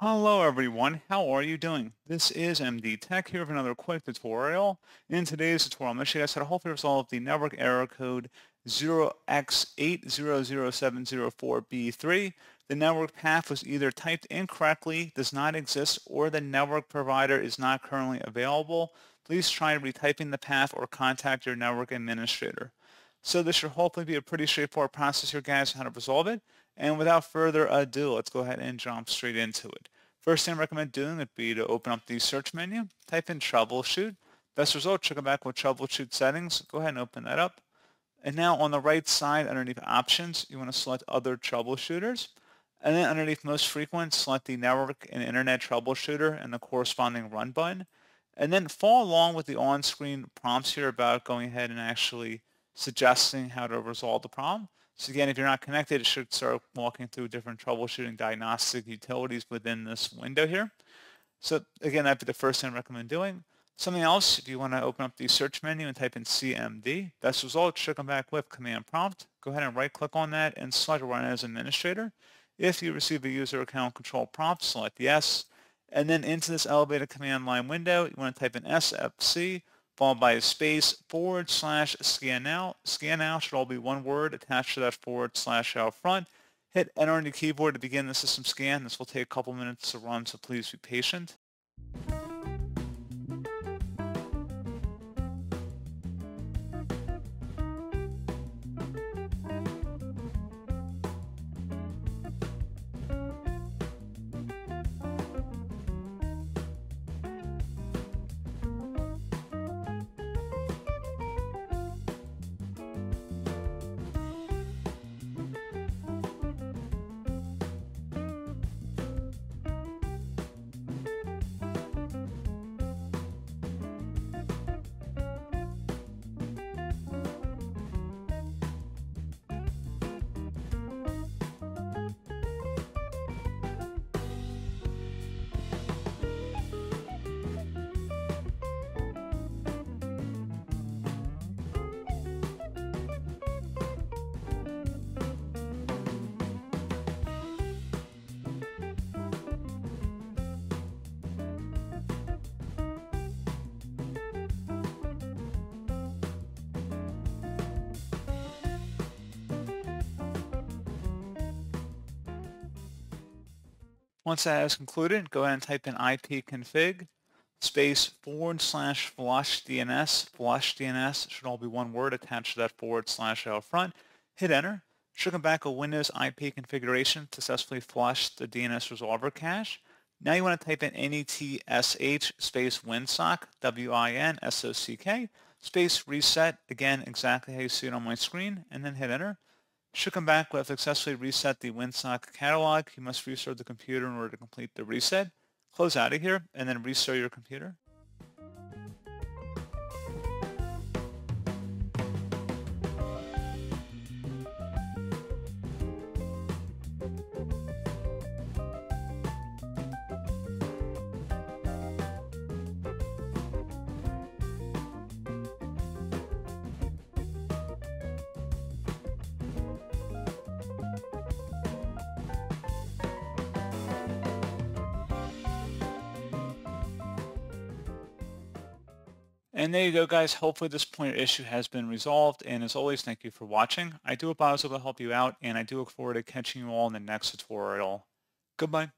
Hello everyone, how are you doing? This is MD Tech here with another quick tutorial. In today's tutorial, I'm going to show you guys how to hopefully resolve the network error code 0x800704B3. The network path was either typed incorrectly, does not exist, or the network provider is not currently available. Please try retyping the path or contact your network administrator. So this should hopefully be a pretty straightforward process here guys on how to resolve it. And without further ado, let's go ahead and jump straight into it. First thing I recommend doing would be to open up the search menu, type in troubleshoot. Best result, check it back with troubleshoot settings. Go ahead and open that up. And now on the right side underneath options, you want to select other troubleshooters. And then underneath most frequent, select the network and internet troubleshooter and the corresponding run button. And then follow along with the on-screen prompts here about going ahead and actually suggesting how to resolve the problem. So again, if you're not connected, it should start walking through different troubleshooting diagnostic utilities within this window here. So again, that'd be the first thing I recommend doing. Something else, if you want to open up the search menu and type in CMD, best result should come back with command prompt. Go ahead and right click on that and select run as administrator. If you receive a user account control prompt, select yes. And then into this elevated command line window, you want to type in SFC followed by a space forward slash scannow. Scan out should all be one word attached to that forward slash out front. Hit enter on your keyboard to begin the system scan. This will take a couple minutes to run, so please be patient. Once that is concluded, go ahead and type in ipconfig space forward slash flush DNS. Flush DNS should all be one word attached to that forward slash out front. Hit enter. Should come back a Windows IP configuration successfully flushed the DNS resolver cache. Now you want to type in netsh space winsock, W-I-N-S-O-C-K, space reset, again exactly how you see it on my screen, and then hit enter. Should come back with successfully reset the WinSock catalog. You must restart the computer in order to complete the reset. Close out of here and then restart your computer. And there you go, guys. Hopefully this pointer issue has been resolved. And as always, thank you for watching. I do hope I was able to help you out, and I do look forward to catching you all in the next tutorial. Goodbye.